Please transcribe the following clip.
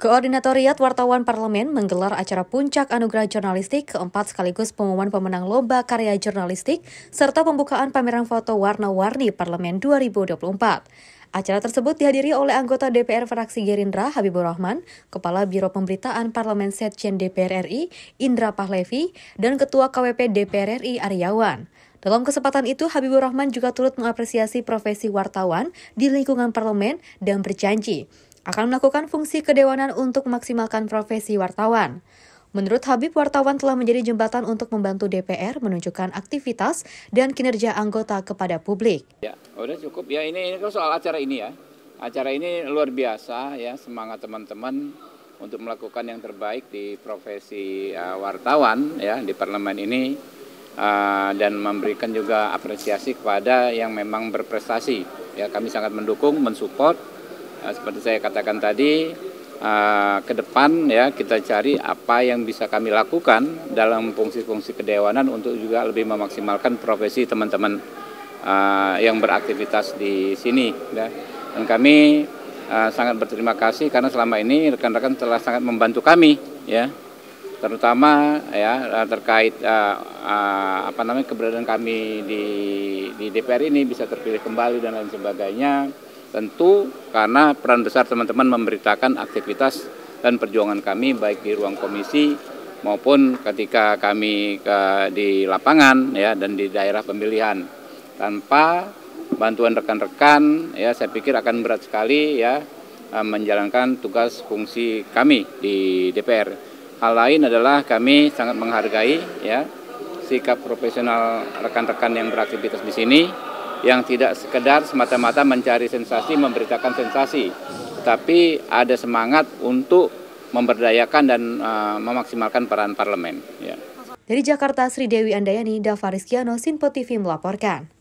Koordinatoriat Wartawan Parlemen menggelar acara puncak anugerah jurnalistik keempat sekaligus pengumuman pemenang lomba karya jurnalistik serta pembukaan pameran foto warna-warni Parlemen 2024. Acara tersebut dihadiri oleh anggota DPR fraksi Gerindra Habibur Rahman, Kepala Biro Pemberitaan Parlemen Setjen DPR RI Indra Pahlevi, dan Ketua KWP DPR RI Aryawan. Dalam kesempatan itu, Habibur Rahman juga turut mengapresiasi profesi wartawan di lingkungan parlemen dan berjanji akan melakukan fungsi kedewanan untuk memaksimalkan profesi wartawan. Menurut Habib, wartawan telah menjadi jembatan untuk membantu DPR menunjukkan aktivitas dan kinerja anggota kepada publik. Ya, udah cukup ya. Ini ini kan soal acara ini ya. Acara ini luar biasa ya, semangat teman-teman untuk melakukan yang terbaik di profesi uh, wartawan ya di parlemen ini uh, dan memberikan juga apresiasi kepada yang memang berprestasi. Ya, kami sangat mendukung, mensupport seperti saya katakan tadi, uh, ke depan ya kita cari apa yang bisa kami lakukan dalam fungsi-fungsi kedewanan untuk juga lebih memaksimalkan profesi teman-teman uh, yang beraktivitas di sini. Ya. Dan kami sangat berterima kasih karena selama ini rekan-rekan telah sangat membantu kami, ya, terutama ya terkait apa namanya keberadaan kami di di DPR ini bisa terpilih kembali dan lain sebagainya Tentu karena peran besar teman-teman memberitakan aktivitas dan perjuangan kami baik di ruang komisi maupun ketika kami ke, di lapangan ya dan di daerah pemilihan. Tanpa bantuan rekan-rekan ya saya pikir akan berat sekali ya eh, menjalankan tugas fungsi kami di DPR. Hal lain adalah kami sangat menghargai ya sikap profesional rekan-rekan yang beraktivitas di sini yang tidak sekedar semata-mata mencari sensasi, memberitakan sensasi, tetapi ada semangat untuk memberdayakan dan uh, memaksimalkan peran parlemen. Ya. Dari Jakarta, Sri Dewi Andayani, Dava Rizkiano, Sinpo TV melaporkan.